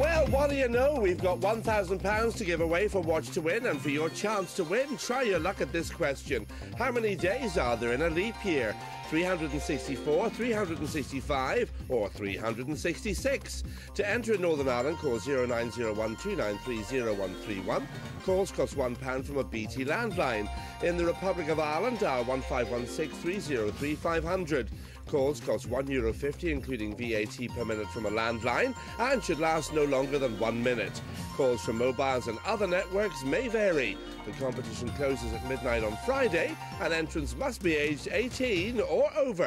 Well, what do you know? We've got £1,000 to give away for Watch to Win, and for your chance to win, try your luck at this question. How many days are there in a leap year? 364, 365, or 366. To enter in Northern Ireland, call 090129303131. Calls cost £1 from a BT landline. In the Republic of Ireland, dial 1516 303 500. Calls cost €1.50, including VAT per minute from a landline, and should last no longer than one minute. Calls from mobiles and other networks may vary. The competition closes at midnight on Friday, and entrants must be aged 18 or over.